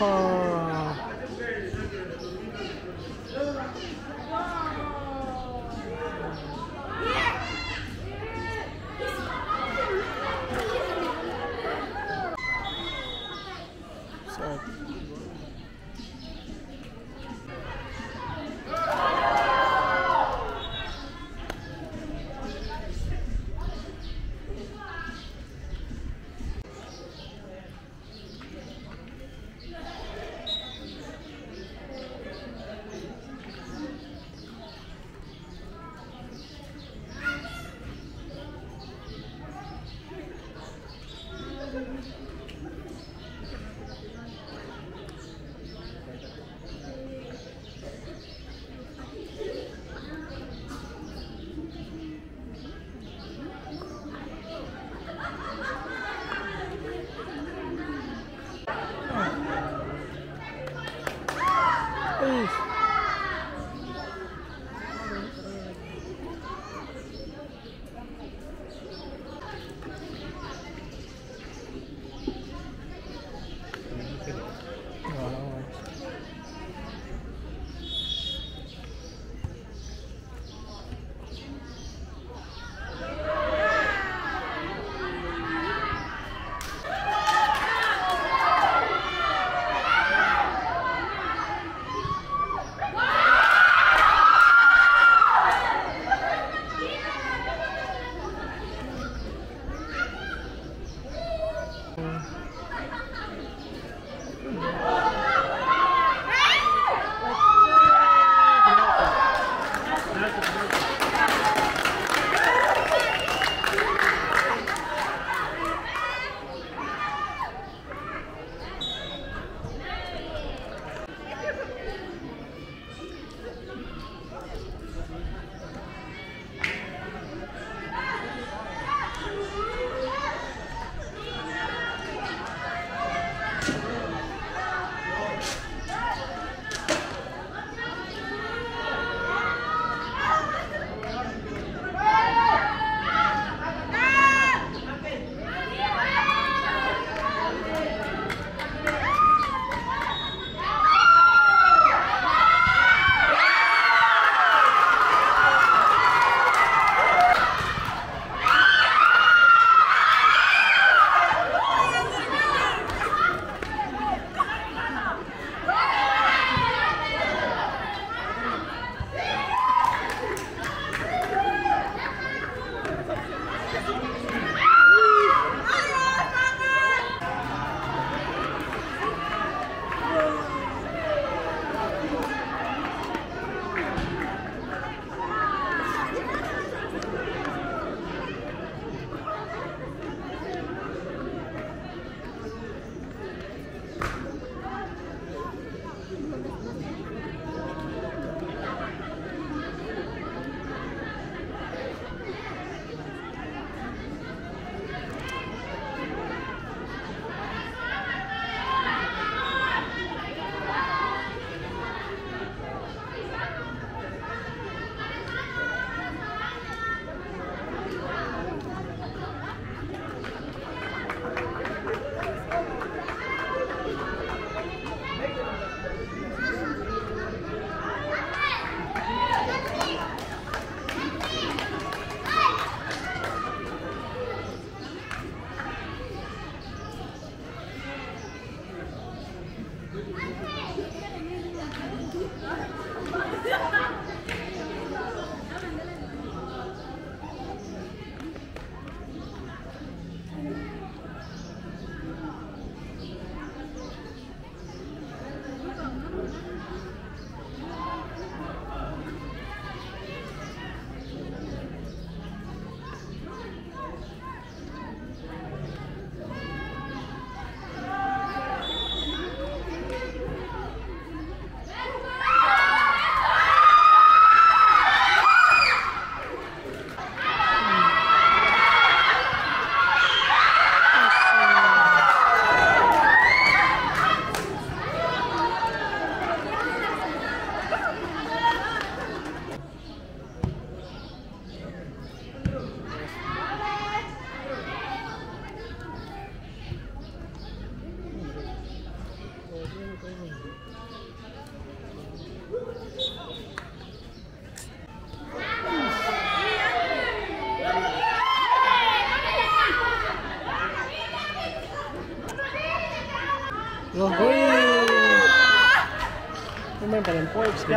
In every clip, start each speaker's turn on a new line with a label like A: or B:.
A: 后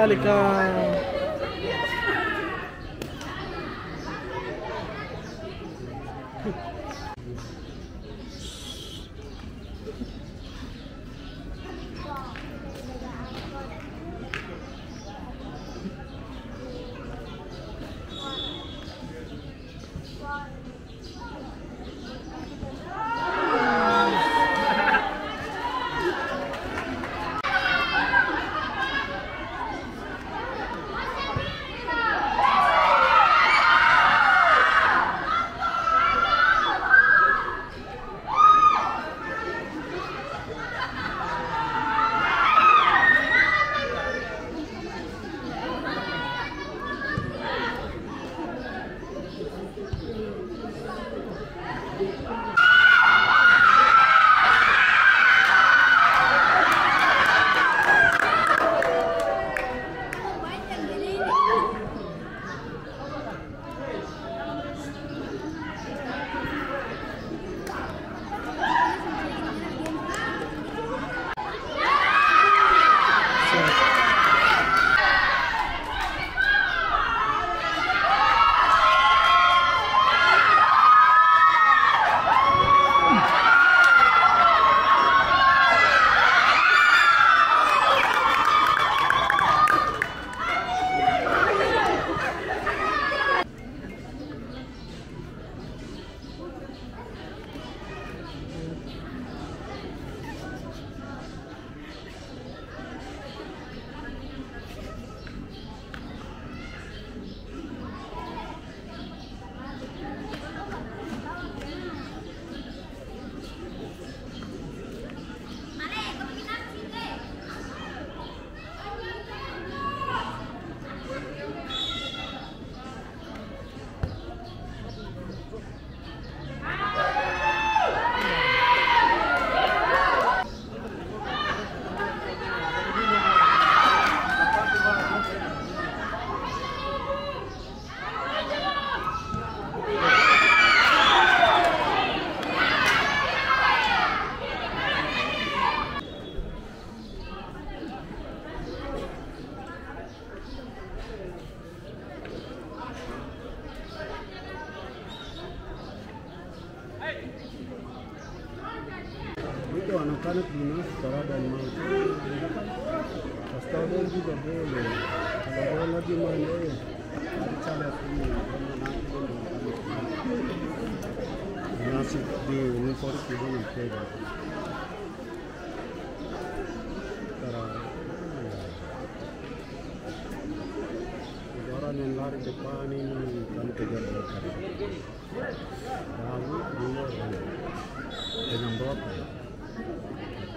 A: metálica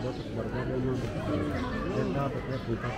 A: rota berbeda